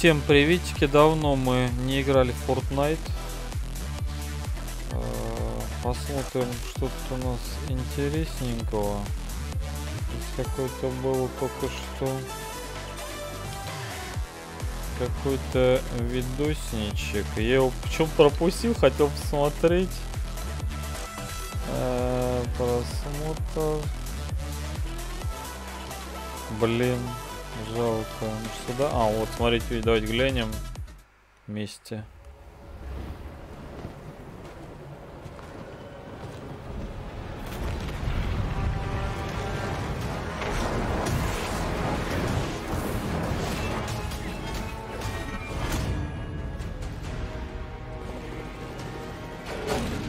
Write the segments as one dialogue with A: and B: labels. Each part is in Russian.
A: Всем приветики, давно мы не играли в Fortnite. Э, посмотрим, что тут у нас интересненького. Какой-то был только что какой-то видосничек. Я его почему пропустил, хотел посмотреть. Э, просмотр. Блин. Жалко. Ну, сюда. А, вот, смотрите, давайте глянем вместе. Властитель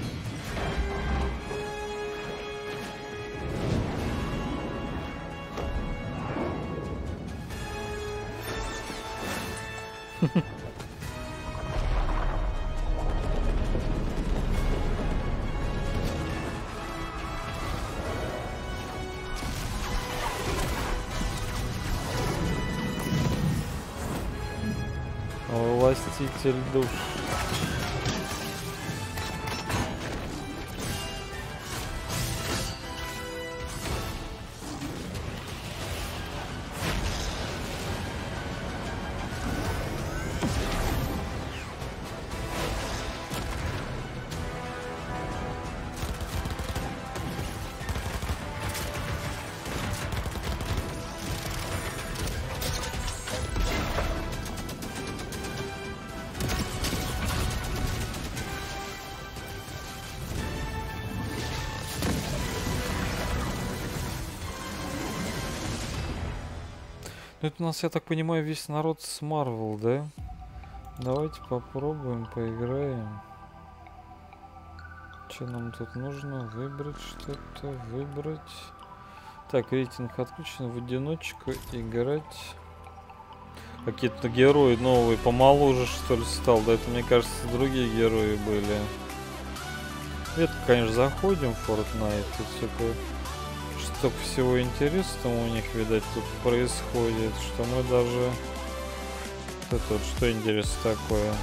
A: душ. Ну это у нас, я так понимаю, весь народ с Марвел, да? Давайте попробуем, поиграем. Что нам тут нужно? Выбрать что-то, выбрать. Так, рейтинг отключен в одиночку. Играть. Какие-то герои новые, помоложе что ли стал. Да это, мне кажется, другие герои были. Это, конечно, заходим в Fortnite. Тут всякое столько всего интересного у них, видать, тут происходит, что мы даже... Это вот что интересно такое?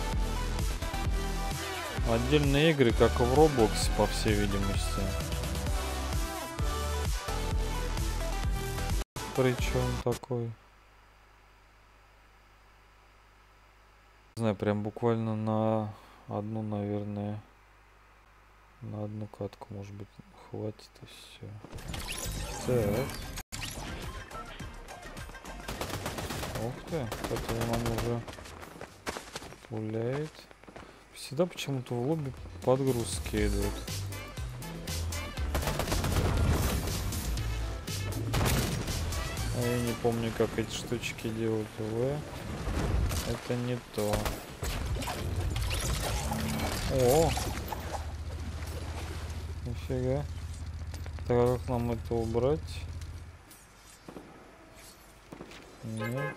A: Отдельные игры, как в Roblox, по всей видимости. Причем такой? Не знаю, прям буквально на одну, наверное, на одну катку, может быть, хватит и все. Так. Ух ты, это нам уже пуляет. Всегда почему-то в лобби подгрузки идут. А я не помню, как эти штучки делают. В. Это не то. О! Нифига. Так, а нам это убрать? Нет.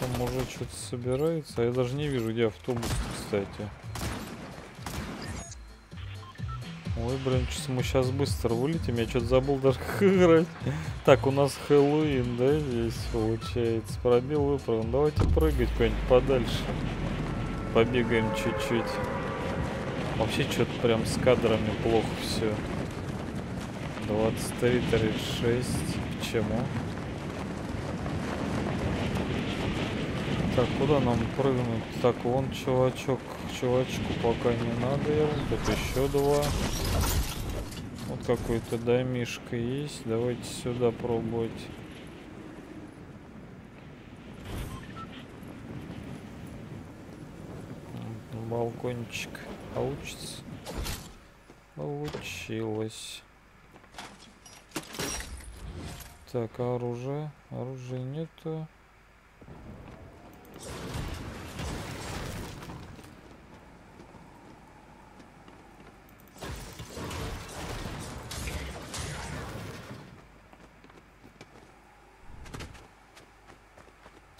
A: Там уже что-то собирается. Я даже не вижу, где автобус, кстати. Ой, блин, что мы сейчас быстро вылетим. Я что-то забыл даже как играть. Так, у нас Хэллоуин, да, здесь получается. Пробил, выпрыгнул. Давайте прыгать куда-нибудь подальше. Побегаем чуть-чуть. Вообще что-то прям с кадрами плохо все. 23-36. Почему? Так, куда нам прыгнуть? Так, вон чувачок. Чувачку пока не надо. Я Тут еще два. Вот какой-то домишка есть. Давайте сюда пробовать. Балкончик. Получится? Получилось. Так, а оружие? Оружия нету.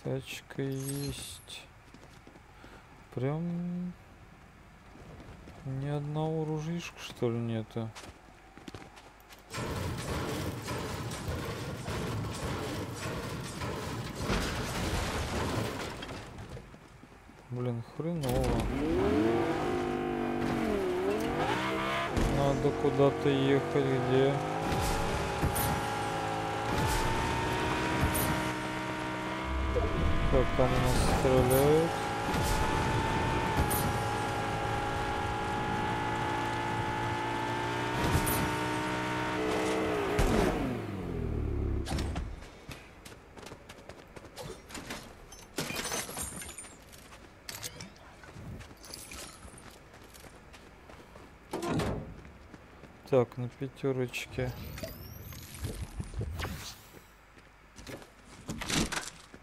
A: Тачка есть. Прям ни одного ружишка, что ли, нету? Блин, хреново. Надо куда-то ехать, где... Как там у нас стреляют? Так, на пятерочке.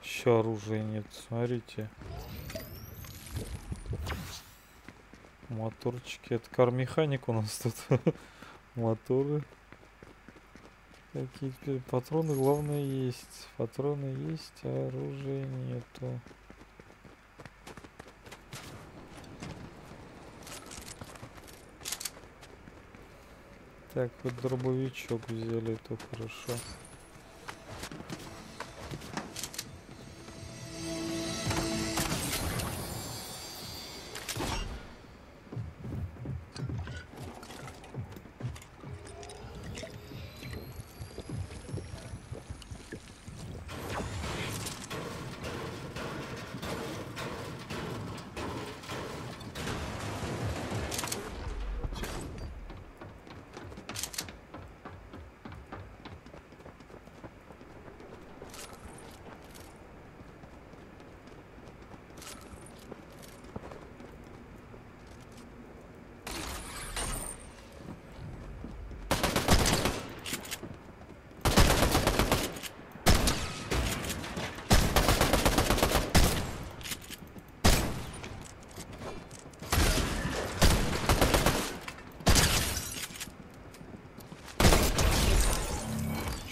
A: Еще оружия нет, смотрите. Моторчики. Это кармеханик у нас тут. Моторы. Какие патроны, главное, есть. Патроны есть, а оружия нету. Так, вот дробовичок взяли, то хорошо.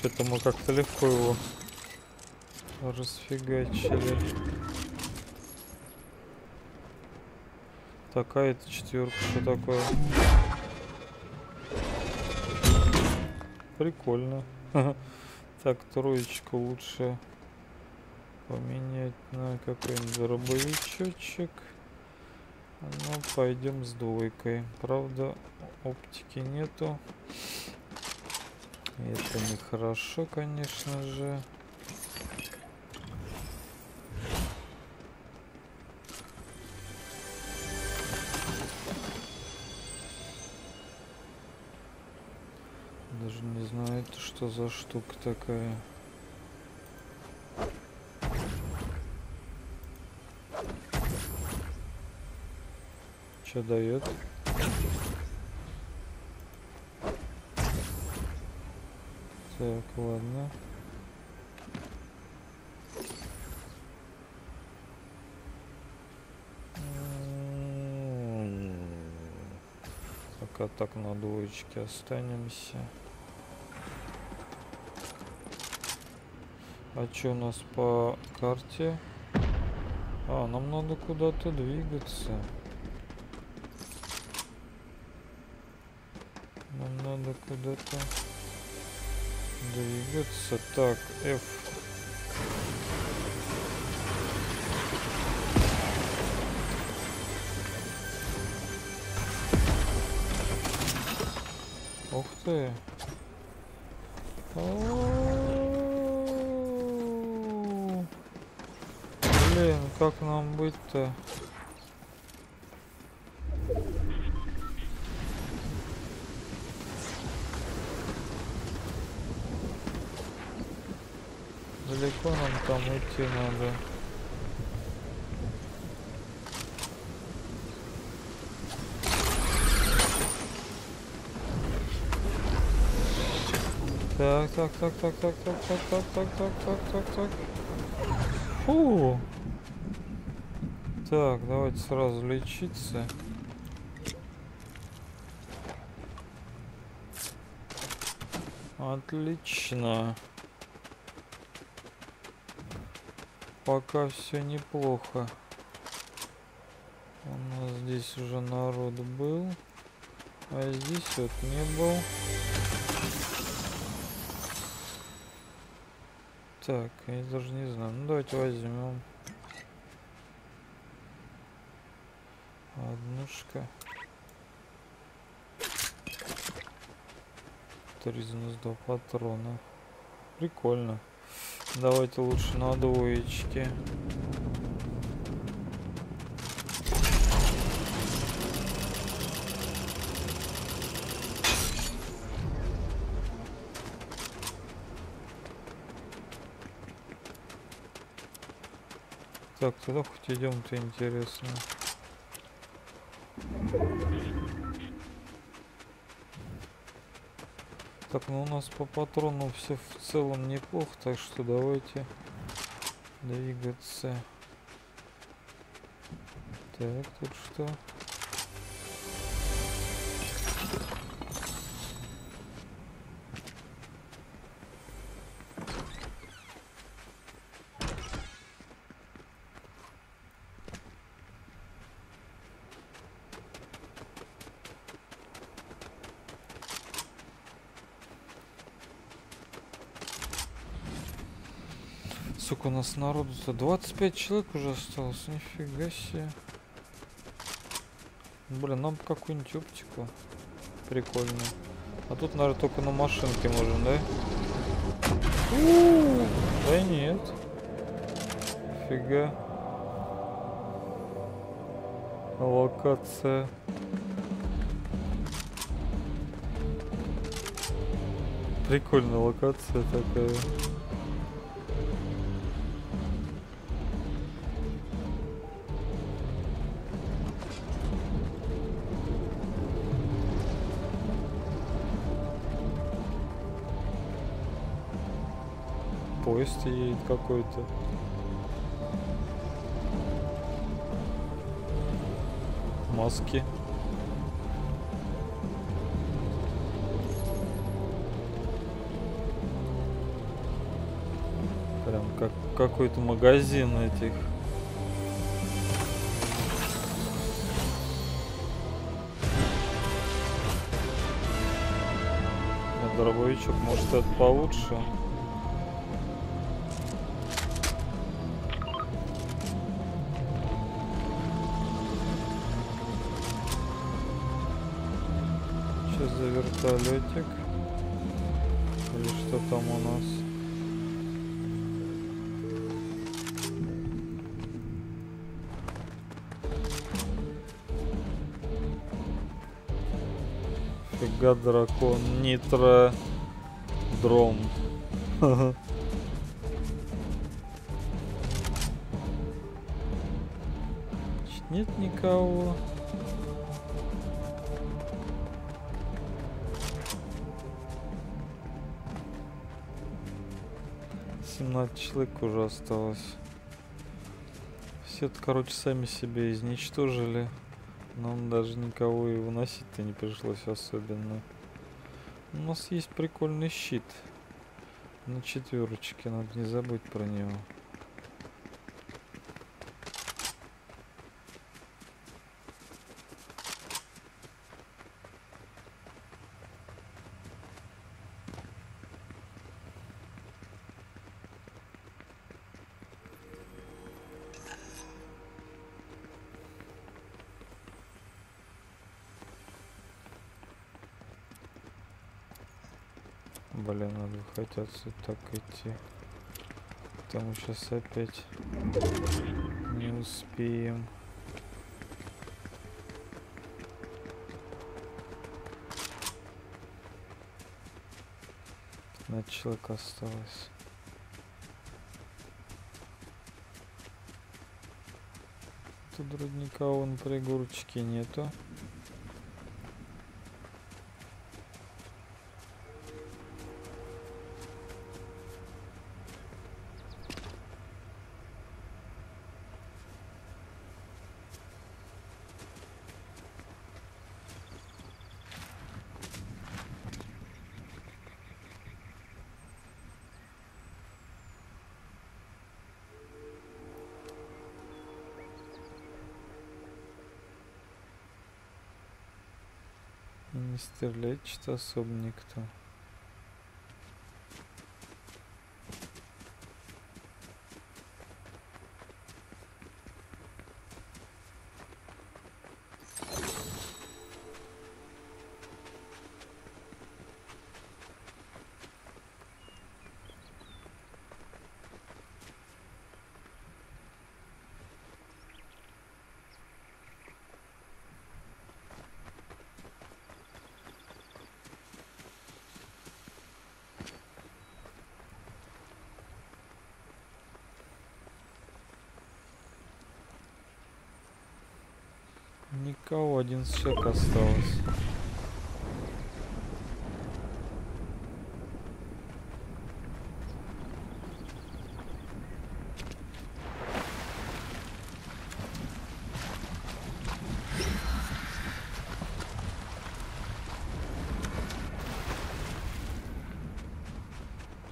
A: Что-то мы как-то легко его расфигачили. Такая это четверка, что такое? Прикольно. так, троечку лучше поменять на какой-нибудь дробовичочек. Ну, пойдем с двойкой. Правда, оптики нету. Это нехорошо, конечно же. Даже не знаю, это что за штука такая. Что дает? Так, ладно. Пока так на двоечке останемся. А что у нас по карте? А, нам надо куда-то двигаться. Нам надо куда-то двигаться. Так, F. Ух ты. Блин, как нам быть-то? далеко нам там идти надо? Так, так, так, так, так, так, так, так, так, так, так, так, так. Фу. Так, давайте сразу лечиться. Отлично. Пока все неплохо. У нас здесь уже народ был. А здесь вот не был. Так, я даже не знаю. Ну давайте возьмем. Однушка. Три два патрона. Прикольно. Давайте лучше на двоечке. Так, туда хоть идем-то интересно. Так, ну у нас по патронам все в целом неплохо, так что давайте двигаться. Так, тут что? Сука, у нас народу-то 25 человек уже осталось. Нифига себе. Блин, нам какую-нибудь оптику. Прикольно. А тут, наверное, только на машинке можем, да? У да нет. Фига. Локация. Прикольная локация такая. Поезд едет какой-то. Маски. Прям как какой-то магазин этих. дробовичок может это получше вертолетик? Или что там у нас? Фига дракон, нитро, дром. Нет никого. 17 человек уже осталось. Все это, короче, сами себя изничтожили. Нам даже никого и выносить-то не пришлось особенно. У нас есть прикольный щит. На четверочке, надо не забыть про него. Блин, надо хотят так идти. Потому сейчас опять не успеем. На человек осталось. Тут вроде никого на пригорочке нету. Не стреляет что особо никто. Никого, 11 человек осталось.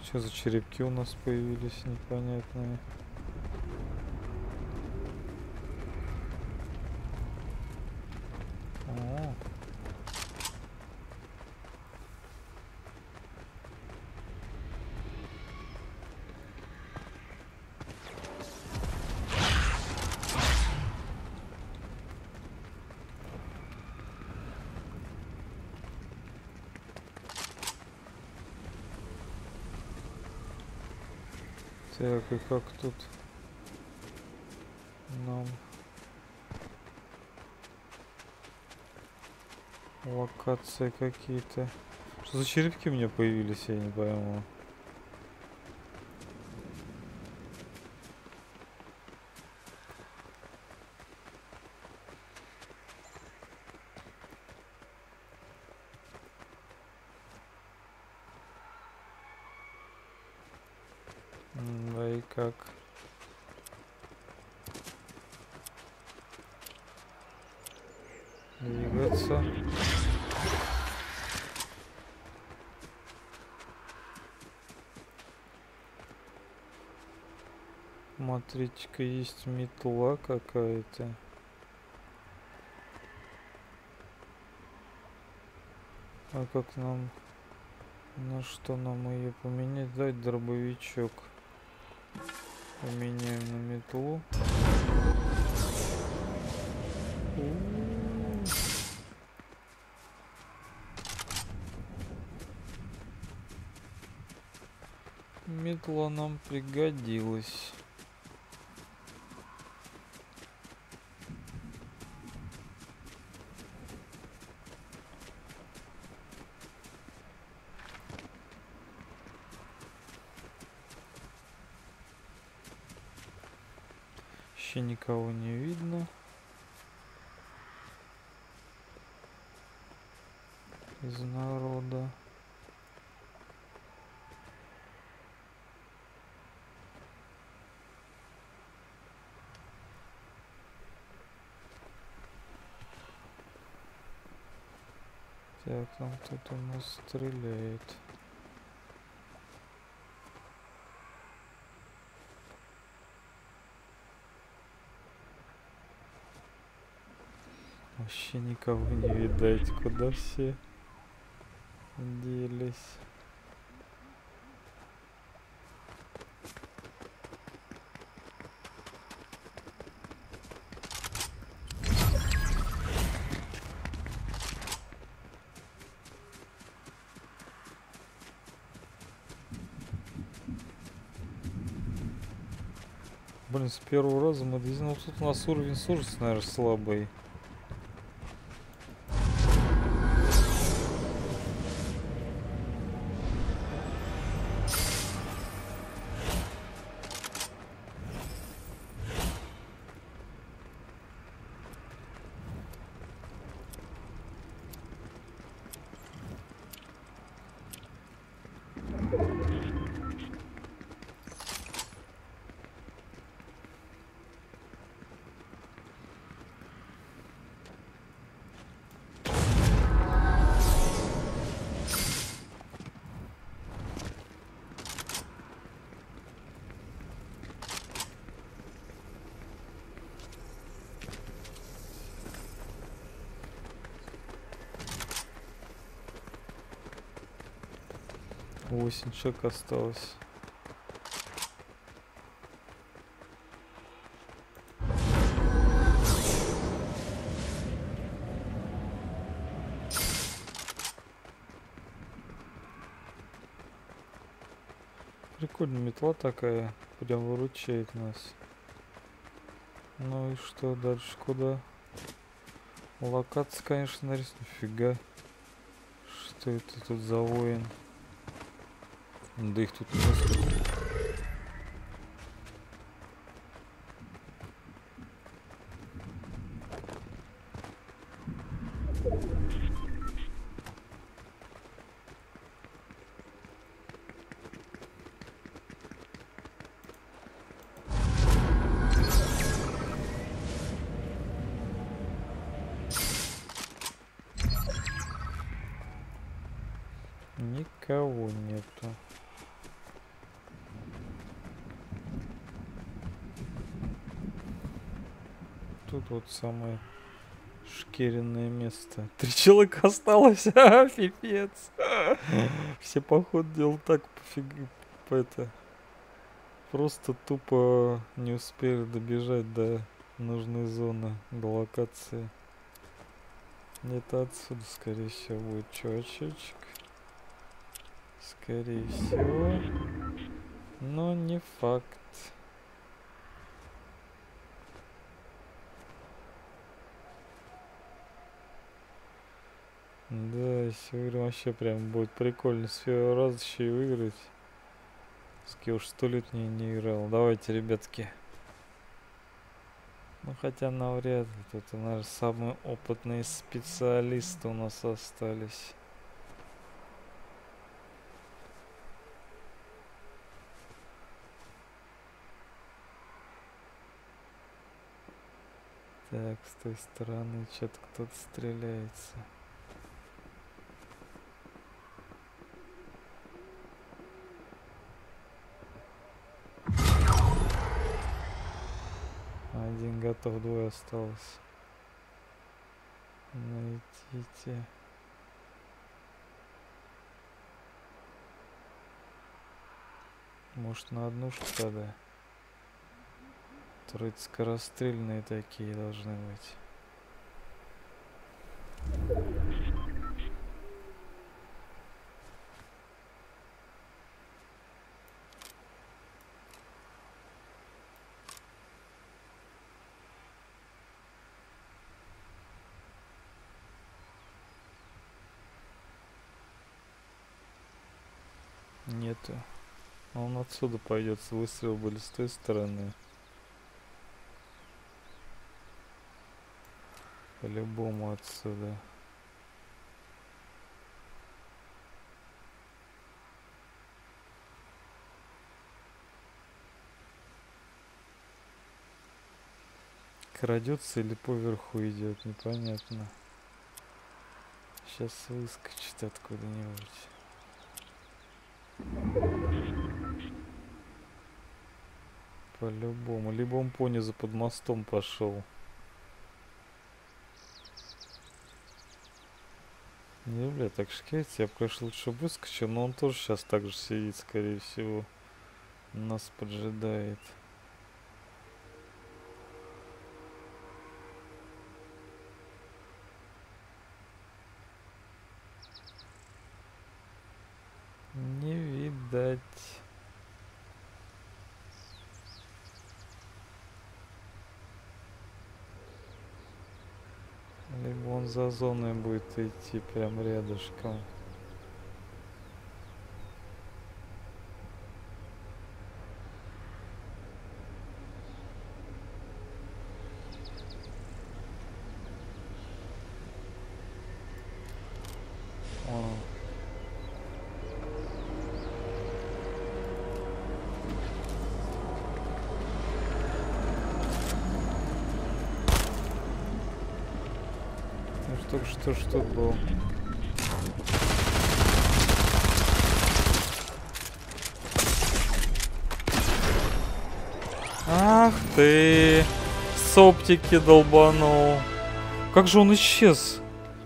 A: Что за черепки у нас появились непонятные? О. Так, и как тут нам локации какие-то? Что за черепки у меня появились, я не пойму. М, Да и как? Двигаться. Смотрите-ка, есть метла какая-то. А как нам... На что нам ее поменять? Дать дробовичок. Поменяем на метлу. Метла нам пригодилась. Вообще никого не видно. Из народа. Так, там кто-то у нас стреляет. Вообще никого не видать, куда все делись. Блин, с первого раза мы дози- Ну тут у нас уровень сложности, наверное, слабый. Восемь человек осталось. Прикольно, метла такая, прям выручает нас. Ну и что дальше, куда? Локация, конечно, нарисована. Фига. Что это тут за воин? Ну, да их тут несколько. Никого нету. Тут вот самое шкеренное место. Три человека осталось, а, пипец. Все поход дел так пофиг, это, просто тупо не успели добежать до нужной зоны, до локации. Это отсюда, скорее всего, будет чувачочек. Скорее всего. Но не факт. Да, сегодня вообще прям будет прикольно с первого еще и выиграть. С кем уж сто лет не, не играл. Давайте, ребятки. Ну хотя навряд ли. Тут, наверное, самые опытные специалисты у нас остались. Так, с той стороны что-то кто-то стреляется. Готов, двое осталось. Найдите. Может на одну что тогда? Которые скорострельные такие должны быть. Нету. Он отсюда пойдет. Выстрелы были с той стороны. По-любому отсюда. Крадется или поверху идет, непонятно. Сейчас выскочит откуда-нибудь. По-любому. Либо он понизу под мостом пошел. Не, бля, так шкет, я бы, конечно, лучше выскочил, но он тоже сейчас так же сидит, скорее всего. Нас поджидает. Не видать. Он за зоной будет идти прям рядышком. Только что что был. Ах ты! С оптики долбанул. Как же он исчез?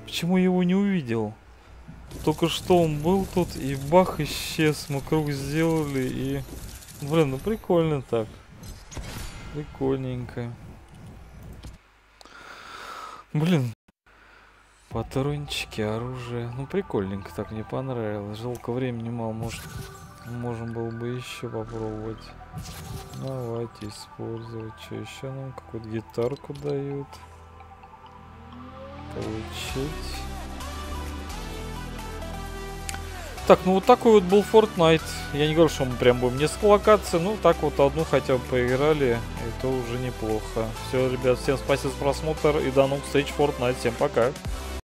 A: Почему я его не увидел? Только что он был тут и бах исчез. Мы круг сделали и... Блин, ну прикольно так. Прикольненько. Блин, Патрончики, оружие. Ну, прикольненько так, мне понравилось. Жалко, времени мало, может, можем было бы еще попробовать. Давайте использовать. Что еще нам? Какую-то гитарку дают. Получить. Так, ну вот такой вот был Fortnite. Я не говорю, что мы прям будем несколько локаций. Ну, так вот одну хотя бы поиграли. И то уже неплохо. Все, ребят, всем спасибо за просмотр. И до новых встреч в Fortnite. Всем пока.